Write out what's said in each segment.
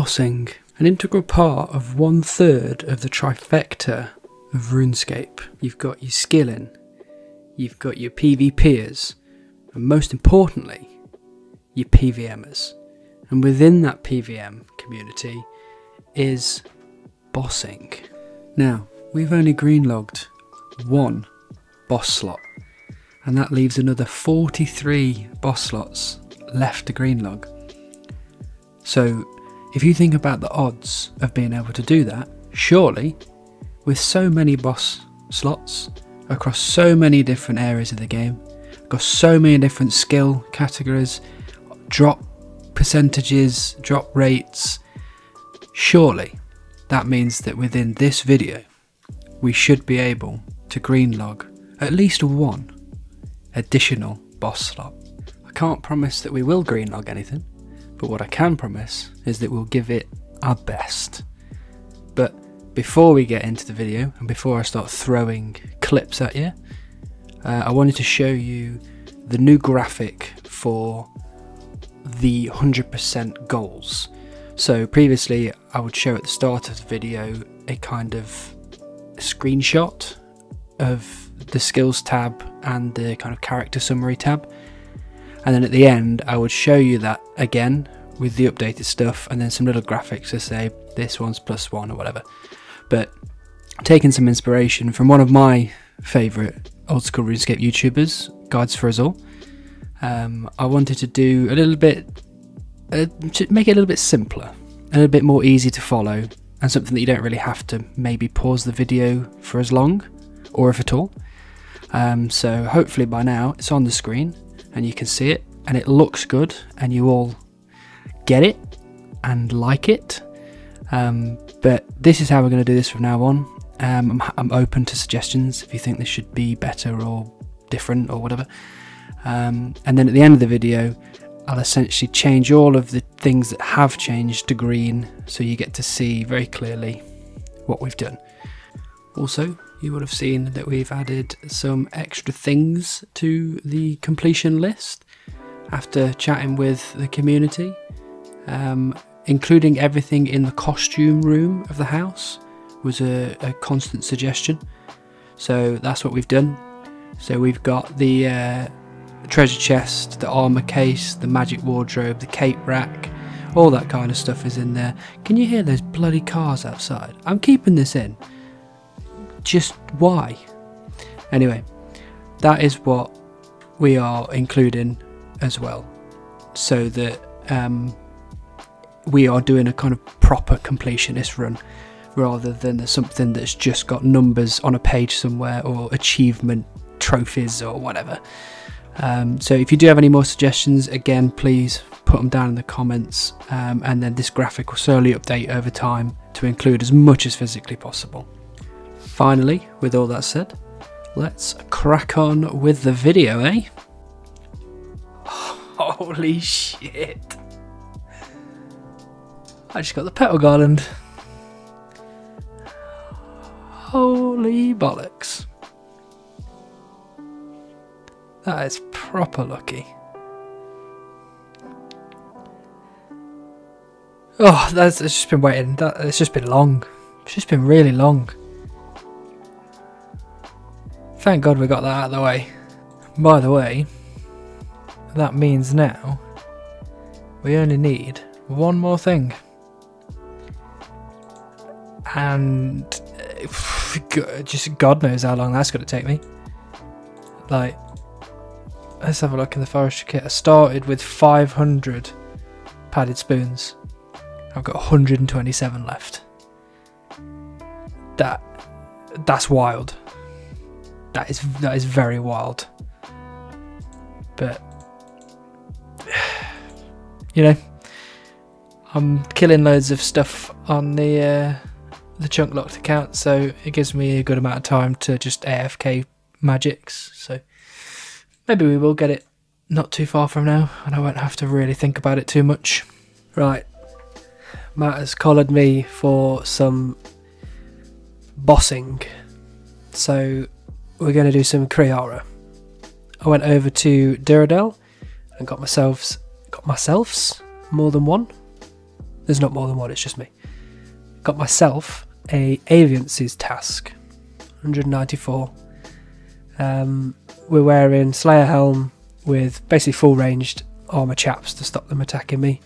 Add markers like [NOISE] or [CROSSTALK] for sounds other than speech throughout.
Bossing, an integral part of one third of the trifecta of RuneScape. You've got your skilling, you've got your PvPers, and most importantly, your PVMers. And within that PVM community is bossing. Now, we've only greenlogged one boss slot, and that leaves another 43 boss slots left to greenlog. So, if you think about the odds of being able to do that, surely, with so many boss slots across so many different areas of the game, got so many different skill categories, drop percentages, drop rates, surely that means that within this video, we should be able to green log at least one additional boss slot. I can't promise that we will green log anything, but what I can promise is that we'll give it our best. But before we get into the video and before I start throwing clips at you, uh, I wanted to show you the new graphic for the 100% goals. So previously I would show at the start of the video a kind of screenshot of the skills tab and the kind of character summary tab and then at the end I would show you that again with the updated stuff and then some little graphics to say this one's plus one or whatever. But taking some inspiration from one of my favourite old school RuneScape YouTubers Guides for Us All um, I wanted to do a little bit uh, to make it a little bit simpler a little bit more easy to follow and something that you don't really have to maybe pause the video for as long or if at all. Um, so hopefully by now it's on the screen and you can see it and it looks good and you all get it and like it. Um, but this is how we're going to do this from now on. Um, I'm, I'm, open to suggestions if you think this should be better or different or whatever. Um, and then at the end of the video, I'll essentially change all of the things that have changed to green so you get to see very clearly what we've done. Also, you will have seen that we've added some extra things to the completion list after chatting with the community, um, including everything in the costume room of the house was a, a, constant suggestion. So that's what we've done. So we've got the uh, treasure chest, the armor case, the magic wardrobe, the cape rack, all that kind of stuff is in there. Can you hear those bloody cars outside? I'm keeping this in just why? Anyway, that is what we are including as well, so that um, we are doing a kind of proper completionist run rather than something that's just got numbers on a page somewhere or achievement trophies or whatever. Um, so if you do have any more suggestions, again, please put them down in the comments, um, and then this graphic will slowly update over time to include as much as physically possible. Finally, with all that said, let's crack on with the video, eh? [LAUGHS] Holy shit. I just got the petal garland. Holy bollocks. That is proper lucky. Oh, that's it's just been waiting. That it's just been long. It's just been really long. Thank God we got that out of the way. By the way, that means now we only need one more thing. And uh, just God knows how long that's going to take me. Like, let's have a look in the forestry kit. I started with 500 padded spoons. I've got 127 left. That that's wild that is that is very wild. But [SIGHS] you know, I'm killing loads of stuff on the uh, the chunk locked account, so it gives me a good amount of time to just AFK magics. So maybe we will get it not too far from now, and I won't have to really think about it too much. Right, Matt has collared me for some bossing, so we're going to do some Kree'arra. I went over to Duradel and got myself got myself's more than one. There's not more than one, it's just me. Got myself a Aviansies task, 194. Um, we're wearing Slayer helm with basically full ranged armor chaps to stop them attacking me.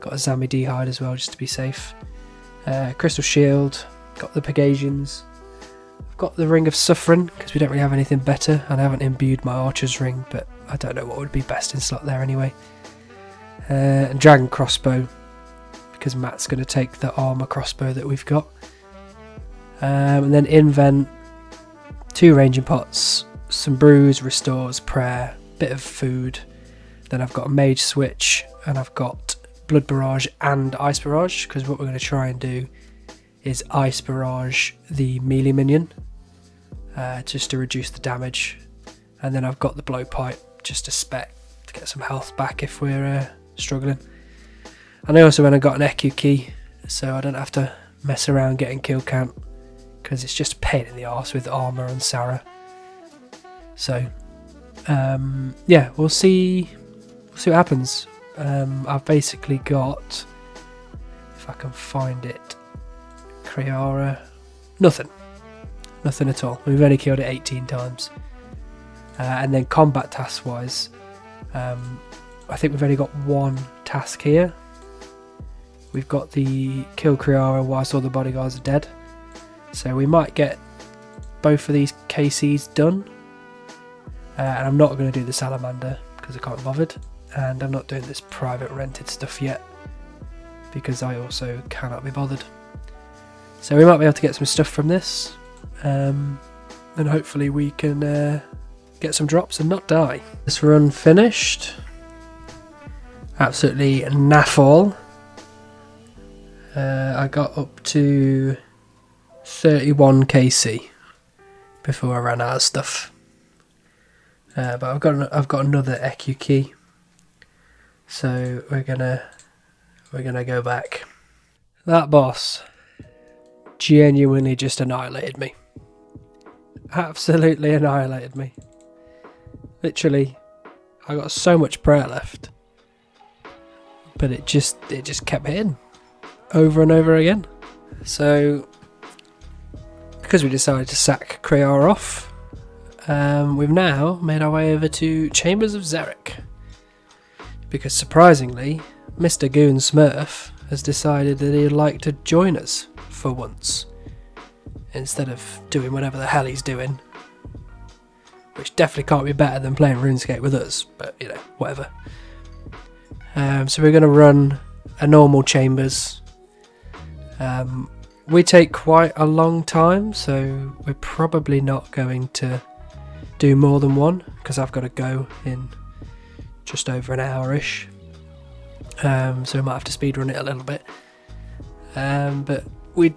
Got a Zami D hide as well, just to be safe. Uh, crystal shield. Got the Pegasians. Got the Ring of Suffering because we don't really have anything better, and I haven't imbued my Archer's Ring, but I don't know what would be best in slot there anyway. Uh, and Dragon Crossbow because Matt's going to take the armor crossbow that we've got. Um, and then invent two ranging pots, some brews, restores, prayer, bit of food. Then I've got a mage switch, and I've got blood barrage and ice barrage. Because what we're going to try and do is ice barrage the melee minion, uh, just to reduce the damage. And then I've got the blowpipe just to spec to get some health back if we're uh, struggling. And I also went and got an EQ key, so I don't have to mess around getting kill count because it's just a pain in the arse with armor and Sarah. So, um, yeah, we'll see. We'll see what happens. Um, I've basically got, if I can find it, Kree'arra. Nothing. Nothing at all. We've only killed it 18 times. Uh, and then combat task wise, um, I think we've only got one task here. We've got the kill Kree'arra whilst all the bodyguards are dead. So we might get both of these KCs done. Uh, and I'm not going to do the salamander because I can't be bothered. And I'm not doing this private rented stuff yet because I also cannot be bothered. So we might be able to get some stuff from this. Um, and hopefully we can uh, get some drops and not die. This run finished. Absolutely naff all. Uh, I got up to 31 KC before I ran out of stuff. Uh, but I've got I've got another EQ key, so we're gonna we're gonna go back. That boss genuinely just annihilated me. Absolutely annihilated me. Literally, I got so much prayer left, but it just it just kept hitting over and over again. So, because we decided to sack Kree'arra off, um, we've now made our way over to Chambers of Xeric. Because surprisingly, Mr. Goon Smurf has decided that he'd like to join us for once, instead of doing whatever the hell he's doing. Which definitely can't be better than playing RuneScape with us, but you know, whatever. Um, so we're going to run a normal Chambers um, we take quite a long time, so we're probably not going to do more than one because I've got to go in just over an hour-ish. Um, so we might have to speed run it a little bit. Um, but we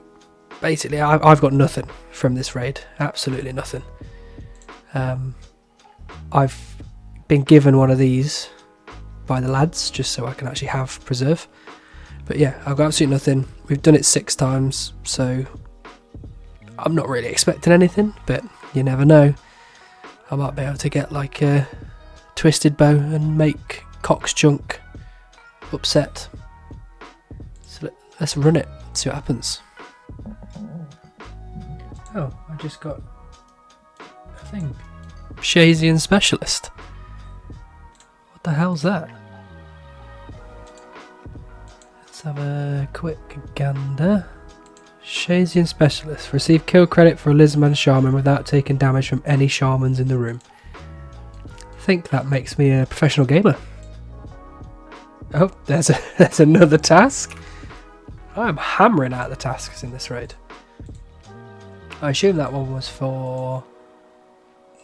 basically, I, have got nothing from this raid, absolutely nothing. Um, I've been given one of these by the lads just so I can actually have preserve. But yeah, I've got absolutely nothing. We've done it six times, so I'm not really expecting anything, but you never know. I might be able to get like a twisted bow and make Cox Chunk upset. So let, us run it, see what happens. Oh, I just got a thing. Shayzien Specialist. What the hell's that? Let's have a quick gander. Shayzien Specialist. Receive kill credit for a Lizardman Shaman without taking damage from any Shamans in the room. I think that makes me a professional gamer. Oh, there's, a, [LAUGHS] there's another task. I'm hammering out the tasks in this raid. I assume that one was for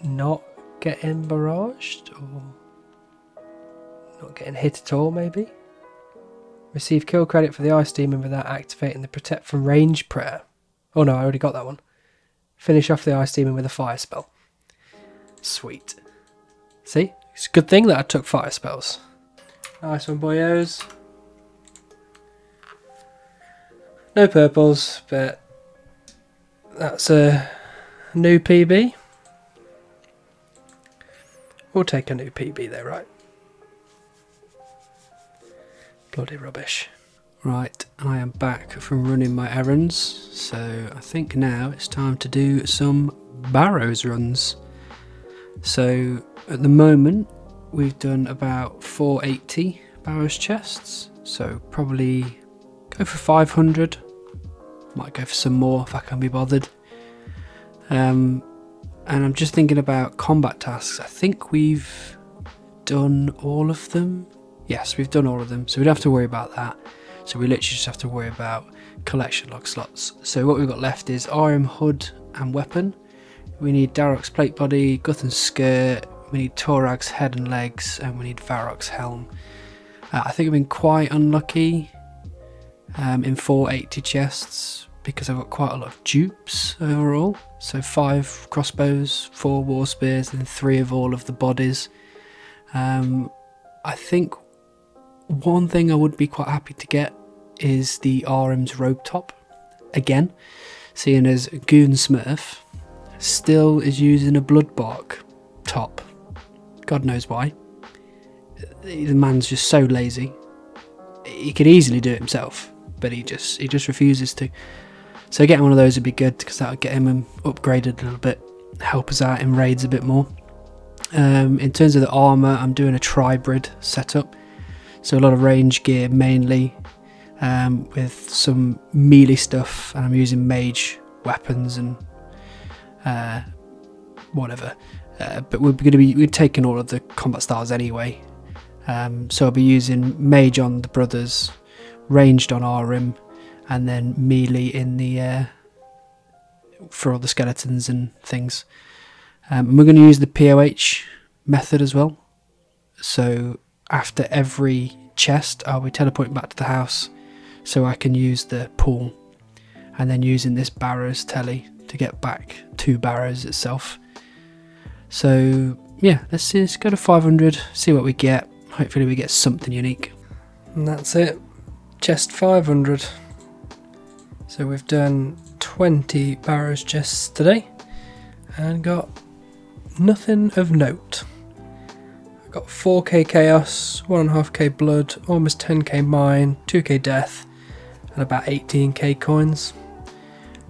not getting barraged or not getting hit at all, maybe? Receive kill credit for the Ice Demon without activating the Protect from Range prayer. Oh no, I already got that one. Finish off the Ice Demon with a Fire spell. Sweet. See? It's a good thing that I took Fire spells. Nice one, boyos. No purples, but that's a new PB. We'll take a new PB there, right? Bloody rubbish. Right, I am back from running my errands, so I think now it's time to do some Barrows runs. So at the moment, we've done about 480 Barrows chests, so probably go for 500. Might go for some more if I can be bothered. Um, and I'm just thinking about combat tasks. I think we've done all of them. Yes, we've done all of them, so we don't have to worry about that. So we literally just have to worry about collection log slots. So what we've got left is Ahrim hood and weapon. We need Dharok's plate body, Guthan's skirt, we need Torag's head and legs, and we need Verac's helm. Uh, I think I've been quite unlucky um, in 480 chests because I've got quite a lot of dupes overall. So five crossbows, four war spears, and three of all of the bodies. Um, I think one thing I would be quite happy to get is the Ahrim's robe top again, seeing as Goon Smurf still is using a bloodbark top. God knows why. The man's just so lazy. He could easily do it himself, but he just he just refuses to. So getting one of those would be good because that would get him upgraded a little bit, help us out in raids a bit more. Um, in terms of the armor, I'm doing a tribrid setup, so a lot of range gear mainly, um, with some melee stuff, and I'm using mage weapons and uh, whatever. Uh, but we're going to be we're taking all of the combat styles anyway. Um, so I'll be using mage on the brothers, ranged on Ahrim, and then melee in the air for all the skeletons and things. Um, and we're going to use the POH method as well. So after every chest, I'll be teleporting back to the house so I can use the pool and then using this Barrows telly to get back to Barrows itself. So yeah, let's, see, let's go to 500, see what we get. Hopefully we get something unique. And that's it. Chest 500. So we've done 20 Barrows chests today and got nothing of note. I got 4k chaos, 1.5k blood, almost 10k mine, 2k death, and about 18k coins.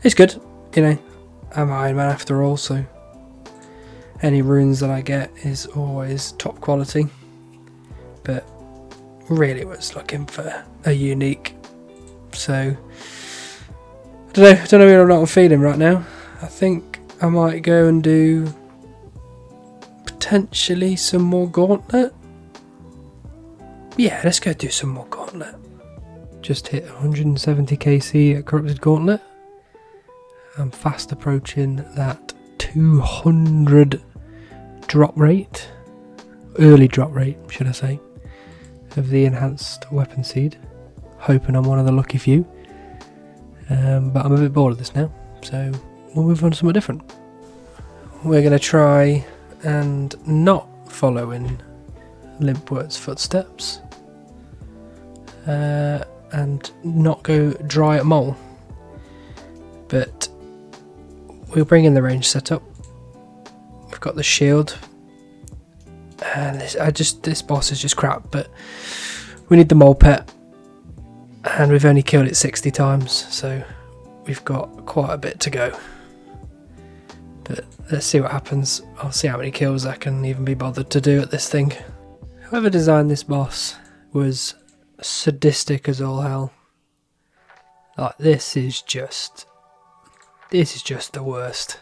It's good, you know. I'm Iron Man after all, so any runes that I get is always top quality. But really was looking for a unique. So I don't know, I don't know really what I'm feeling right now. I think I might go and do potentially some more gauntlet. Yeah, let's go do some more gauntlet. Just hit 170 KC at corrupted gauntlet. I'm fast approaching that 200 drop rate, early drop rate, should I say, of the enhanced weapon seed. Hoping I'm one of the lucky few. Um, but I'm a bit bored of this now, so we'll move on to something different. We're going to try and not follow in Limpwurt's footsteps uh, and not go dry at Mole. But we'll bring in the range setup. We've got the shield. And this, I just this boss is just crap, but we need the mole pet. And we've only killed it 60 times, so we've got quite a bit to go. But let's see what happens. I'll see how many kills I can even be bothered to do at this thing. Whoever designed this boss was sadistic as all hell. Like, this is just this is just the worst.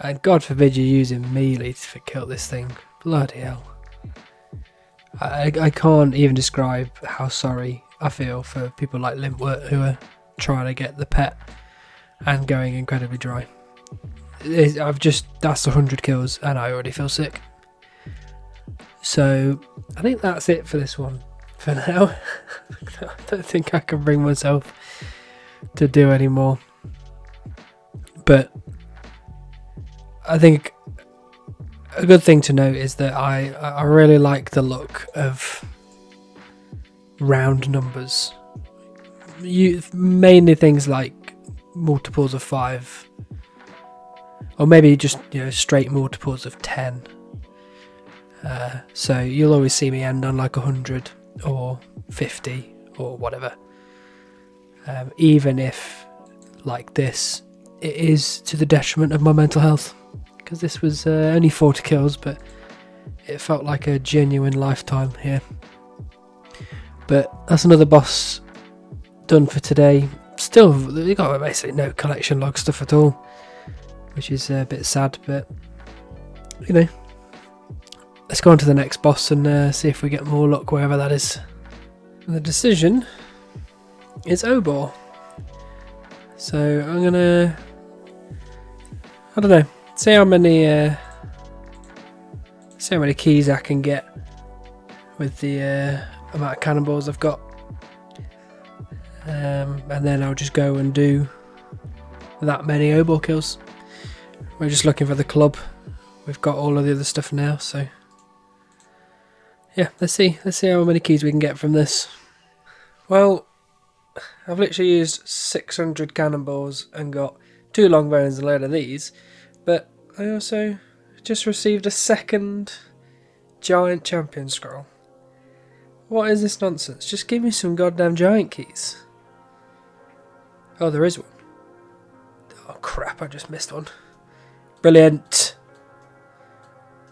And God forbid you're using melee to kill this thing. Bloody hell. I, I can't even describe how sorry I feel for people like Limpwurt who are trying to get the pet and going incredibly dry. I've just, that's 100 kills and I already feel sick. So I think that's it for this one for now. [LAUGHS] I don't think I can bring myself to do any more. But I think a good thing to note is that I I really like the look of round numbers. You mainly things like multiples of five, or maybe just you know straight multiples of ten. Uh, so you'll always see me end on like a hundred or fifty or whatever. Um, even if, like this, it is to the detriment of my mental health. Because this was uh, only 40 kills, but it felt like a genuine lifetime here. But that's another boss done for today. Still, we got basically no collection log stuff at all, which is a bit sad. But you know, let's go on to the next boss and uh, see if we get more luck wherever that is. The decision is Obor. So I'm gonna, I don't know, see how many, uh, see how many keys I can get with the uh, amount of cannonballs I've got, um, and then I'll just go and do that many Obor kills. We're just looking for the club. We've got all of the other stuff now, so yeah, let's see. Let's see how many keys we can get from this. Well, I've literally used 600 cannonballs and got two longbows and a load of these, but I also just received a second giant champion scroll. What is this nonsense? Just give me some goddamn giant keys. Oh, there is one. Oh crap, I just missed one. Brilliant.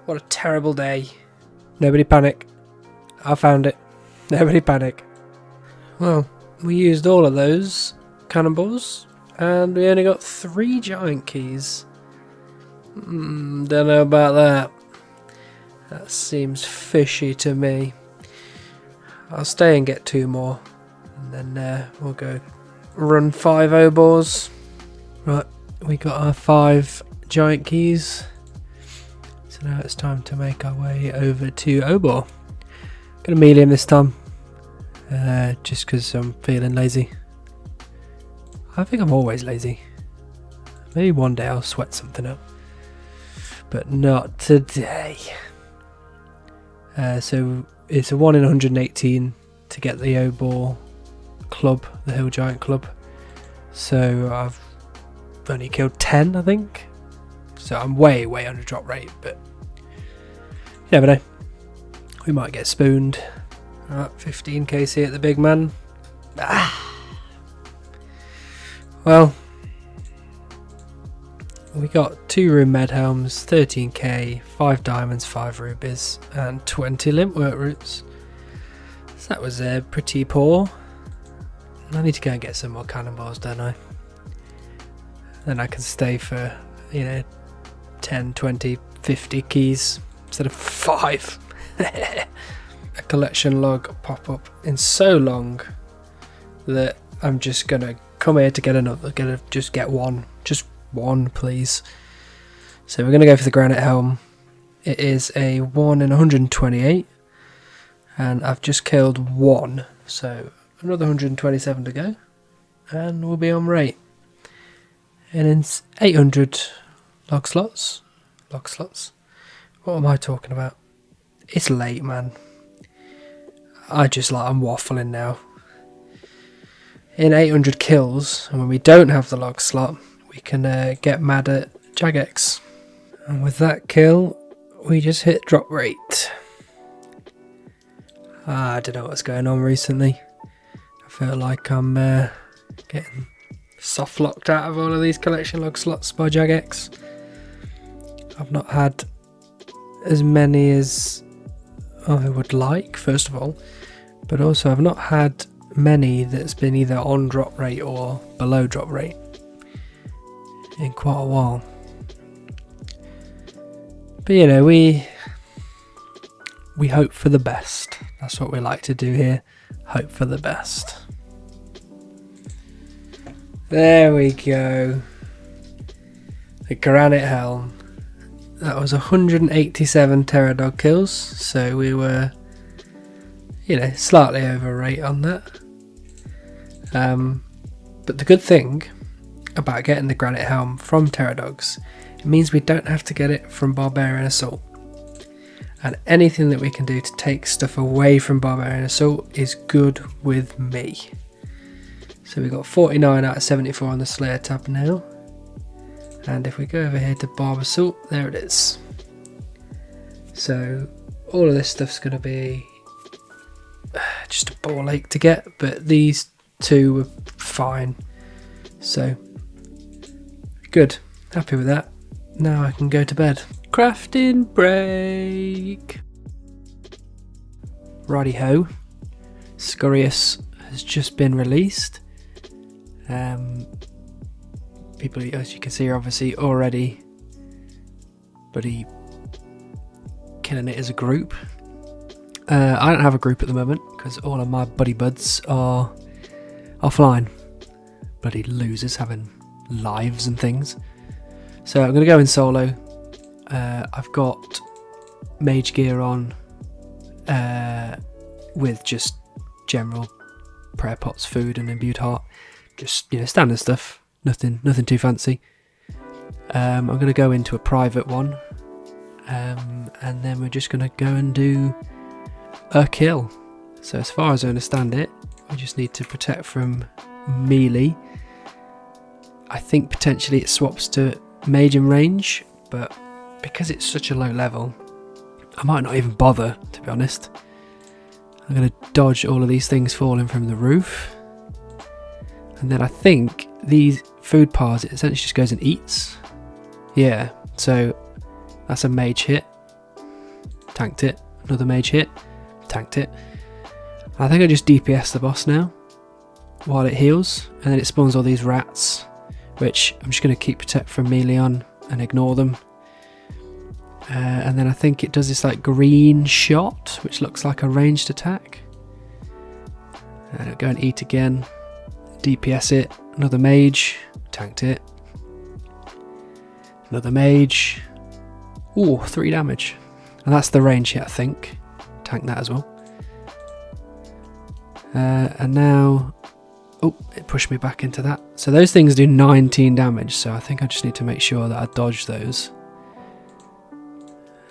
What a terrible day. Nobody panic. I found it. [LAUGHS] Nobody panic. Well, we used all of those cannonballs and we only got three giant keys. Mm, don't know about that. That seems fishy to me. I'll stay and get two more and then uh, we'll go run five Obors. Right, we got our five giant keys. So now it's time to make our way over to Obor. Gonna him this time. Uh, just because I'm feeling lazy. I think I'm always lazy. Maybe one day I'll sweat something up. But not today. Uh, so it's a 1 in 118 to get the Obor club, the Hill Giant club. So I've only killed 10, I think. So I'm way, way under drop rate, but you never know. We might get spooned. Right, 15 KC at the big man. Ah. Well, we got two rune med helms, 13k, 5 diamonds, 5 rubies, and 20 limpwurt roots. So that was uh, pretty poor. I need to go and get some more cannonballs, don't I? Then I can stay for, you know, 10, 20, 50 keys instead of 5. [LAUGHS] a collection log pop up in so long that I'm just gonna come here to get another, gonna just get one, just one, please. So we're gonna go for the granite helm. It is a one in 128, and I've just killed one, so another 127 to go, and we'll be on rate. And in 800 log slots, log slots. What am I talking about? It's late, man. I just like I'm waffling now. In 800 kills, and when we don't have the log slot, we can uh, get mad at Jagex. And with that kill, we just hit drop rate. Ah, I don't know what's going on recently. I feel like I'm uh, getting soft locked out of all of these collection log slots by Jagex. I've not had as many as I would like, first of all, but also I've not had many that's been either on drop rate or below drop rate in quite a while. But you know, we we hope for the best. That's what we like to do here. Hope for the best. There we go. The granite helm. That was 187 Terror dog kills, so we were, you know, slightly over rate on that. Um, but the good thing about getting the granite helm from Terror dogs, it means we don't have to get it from Barbarian Assault. And anything that we can do to take stuff away from Barbarian Assault is good with me. So we got 49 out of 74 on the Slayer tab now. And if we go over here to Barb Assault, there it is. So all of this stuff's going to be [SIGHS] just a ball ache to get, but these two were fine. So, good. Happy with that. Now I can go to bed. Crafting break. Righty ho. Scurrius has just been released. Um, people, as you can see, are obviously already bloody killing it as a group. Uh, I don't have a group at the moment because all of my buddy buds are offline. Bloody losers having lives and things. So I'm going to go in solo. Uh, I've got mage gear on uh, with just general prayer pots, food, and imbued heart. Just you know standard stuff. Nothing, nothing too fancy. Um, I'm going to go into a private one, um, and then we're just going to go and do a kill. So as far as I understand it, we just need to protect from melee. I think potentially it swaps to mage and range, but because it's such a low level, I might not even bother to be honest. I'm going to dodge all of these things falling from the roof. And then I think these food piles, it essentially just goes and eats. Yeah, so that's a mage hit. Tanked it. Another mage hit. Tanked it. I think I just DPS the boss now while it heals, and then it spawns all these rats, which I'm just going to keep protect from melee on and ignore them. Uh, and then I think it does this like green shot, which looks like a ranged attack. Uh, go and eat again. DPS it. Another mage. Tanked it. Another mage. Ooh, three damage. And that's the range hit, I think. Tank that as well. Uh, and now... Oh, it pushed me back into that. So those things do 19 damage, so I think I just need to make sure that I dodge those.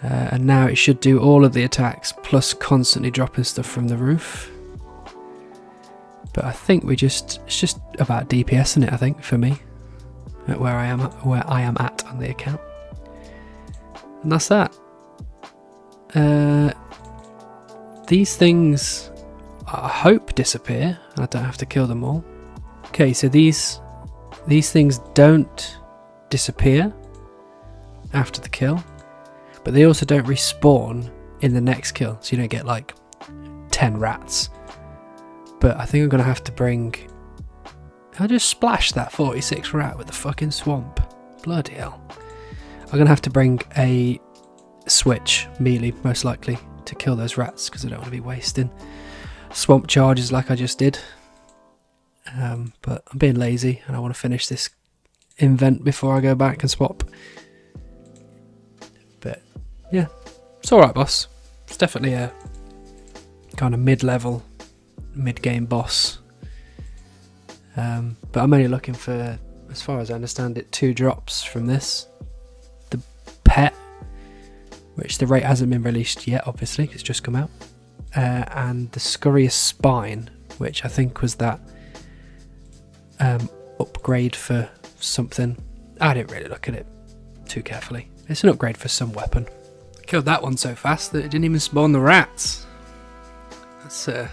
Uh, and now it should do all of the attacks, plus constantly dropping stuff from the roof. But I think we just, it's just about DPSing it, I think, for me. At where I am where I am at on the account. And that's that. Uh, these things I hope disappear. I don't have to kill them all. Okay, so these these things don't disappear after the kill, but they also don't respawn in the next kill. So you don't get like 10 rats. But I think I'm going to have to bring... I just splashed that 46 rat with the fucking swamp. Bloody hell. I'm going to have to bring a switch, melee most likely, to kill those rats because I don't want to be wasting swamp charges like I just did. Um, but I'm being lazy and I want to finish this invent before I go back and swap. But yeah, it's alright, boss. It's definitely a kind of mid level, mid game boss. Um, but I'm only looking for, as far as I understand it, two drops from this. The pet, which the rate hasn't been released yet, obviously, it's just come out uh, and the Scurrius Spine, which I think was that um, upgrade for something. I didn't really look at it too carefully. It's an upgrade for some weapon. Killed that one so fast that it didn't even spawn the rats. That's uh,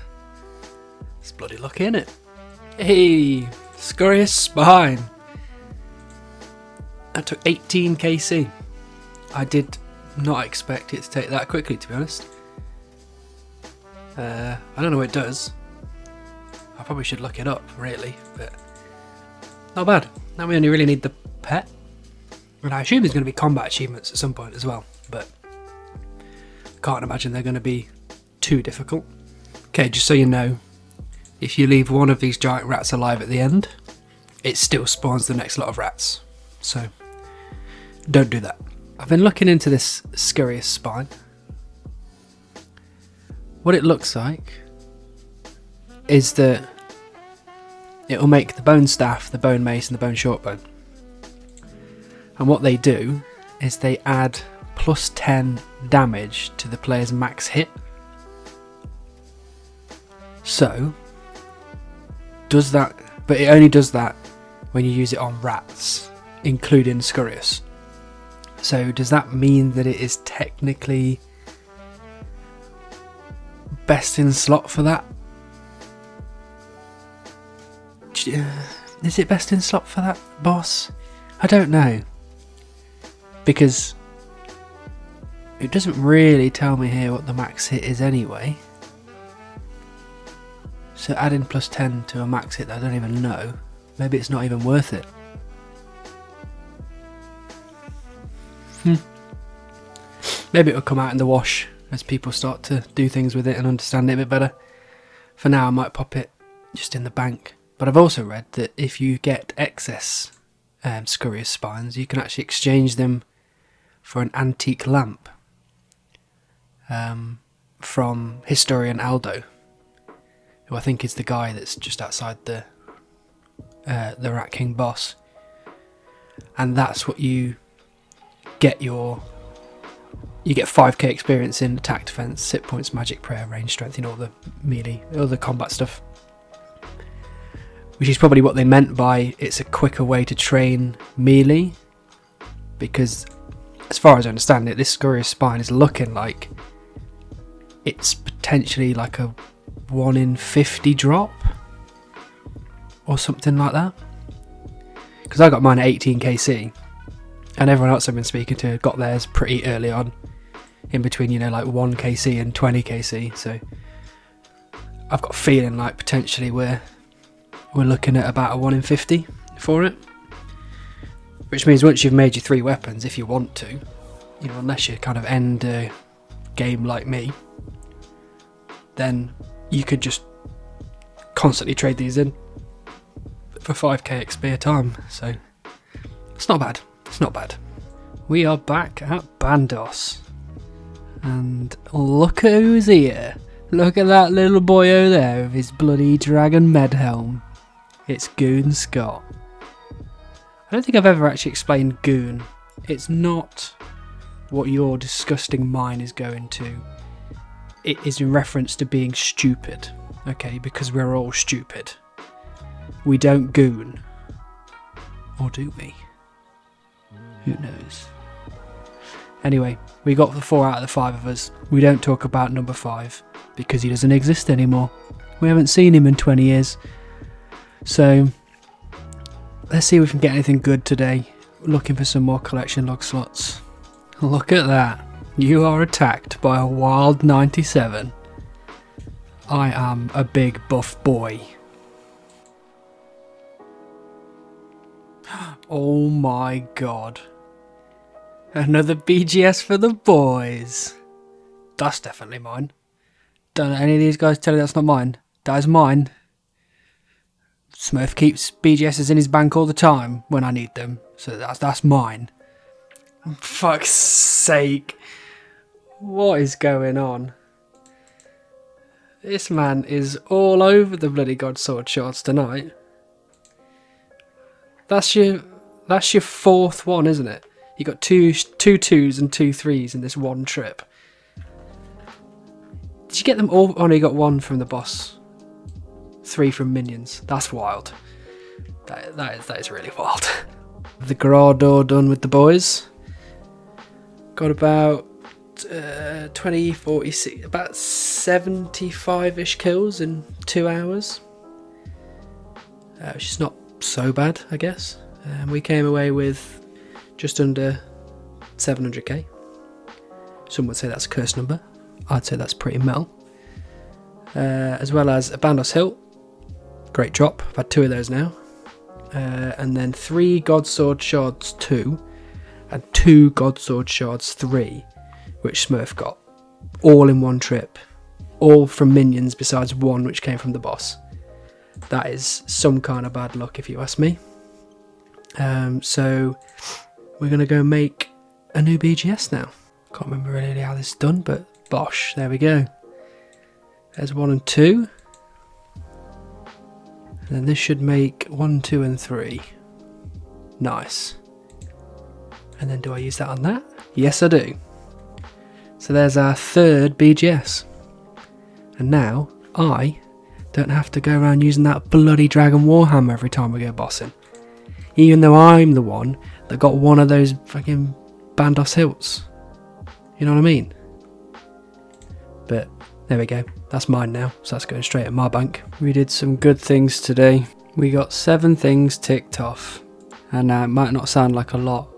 it's bloody lucky, isn't it? Hey, Scurrius Spine. That took 18 KC. I did not expect it to take that quickly, to be honest. Uh, I don't know what it does. I probably should look it up, really, but not bad. Now we only really need the pet. And I assume there's going to be combat achievements at some point as well, but can't imagine they're going to be too difficult. Okay, just so you know, if you leave one of these giant rats alive at the end, it still spawns the next lot of rats. So, don't do that. I've been looking into this Scurrius Spine, what it looks like is that it will make the bone staff, the bone mace, and the bone short bone. And what they do is they add plus 10 damage to the player's max hit. So, does that, but it only does that when you use it on rats, including Scurrius. So, does that mean that it is technically best in slot for that? Is it best in slot for that boss? I don't know. Because it doesn't really tell me here what the max hit is anyway. So adding plus 10 to a max hit I don't even know, maybe it's not even worth it. Hmm. Maybe it'll come out in the wash as people start to do things with it and understand it a bit better. For now, I might pop it just in the bank. But I've also read that if you get excess um, scurrius spines, you can actually exchange them for an antique lamp um, from historian Aldo, who I think is the guy that's just outside the uh, the Rat King boss, and that's what you get your you get 5k experience in attack, defense, hit points, magic, prayer, range, strength, know, all the melee, all the combat stuff. Which is probably what they meant by it's a quicker way to train melee, because as far as I understand it, this Scurrius Spine is looking like it's potentially like a 1 in 50 drop or something like that. Because I got mine at 18 KC, and everyone else I've been speaking to got theirs pretty early on, in between, you know, like 1 KC and 20 KC. So I've got a feeling like potentially we're we're looking at about a 1 in 50 for it. Which means once you've made your three weapons, if you want to, you know, unless you kind of end a game like me, then you could just constantly trade these in for 5k XP a time. So it's not bad. It's not bad. We are back at Bandos. And look at who's here. Look at that little boy over there with his bloody dragon med helm. It's Goon Scott. I don't think I've ever actually explained Goon. It's not what your disgusting mind is going to. It is in reference to being stupid. Okay, because we're all stupid. We don't goon. Or do we? Who knows? Anyway, we got the four out of the five of us. We don't talk about number five because he doesn't exist anymore. We haven't seen him in 20 years. So, let's see if we can get anything good today. Looking for some more collection log slots. Look at that. You are attacked by a wild 97. I am a big buff boy. [GASPS] Oh my god. Another BGS for the boys. That's definitely mine. Don't let any of these guys tell you that's not mine. That is mine. Smurf keeps BGSs in his bank all the time when I need them, so that's that's mine. Fuck's sake. What is going on? This man is all over the bloody God Sword shards tonight. That's your that's your fourth one, isn't it? You got two two twos and two threes in this one trip. Did you get them all? Oh no, got one from the boss. Three from minions. That's wild. That that is that is really wild. [LAUGHS] the Graardor done with the boys. Got about uh, 20, 40, about 75-ish kills in two hours. Uh, which is not so bad, I guess. Um, we came away with just under 700k. Some would say that's a curse number. I'd say that's pretty metal. Uh, as well as a Bandos Hilt. Great drop. I've had two of those now. Uh, and then three God Sword Shards 2 and two God Sword Shards 3, which Smurf got. All in one trip. All from minions besides one which came from the boss. That is some kind of bad luck if you ask me. Um, so we're going to go make a new BGS now. Can't remember really how this is done, but bosh, there we go. There's one and two. And then this should make one, two, and three. Nice. And then do I use that on that? Yes, I do. So there's our third BGS. And now I don't have to go around using that bloody Dragon Warhammer every time we go bossing. Even though I'm the one that got one of those fucking Bandos hilts. You know what I mean? But there we go. That's mine now, so that's going straight in my bank. We did some good things today. We got seven things ticked off, and uh, it might not sound like a lot,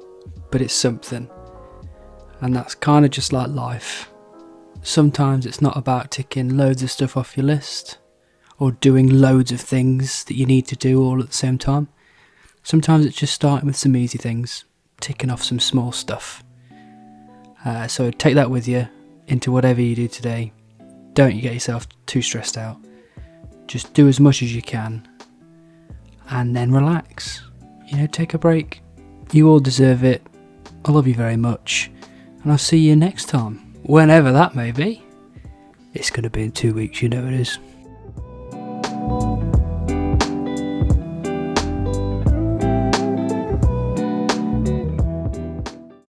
but it's something. And that's kind of just like life. Sometimes it's not about ticking loads of stuff off your list or doing loads of things that you need to do all at the same time. Sometimes it's just starting with some easy things, ticking off some small stuff. Uh, so take that with you into whatever you do today. Don't you get yourself too stressed out. Just do as much as you can and then relax. You know, take a break. You all deserve it. I love you very much. And I'll see you next time. Whenever that may be. It's going to be in two weeks, you know it is.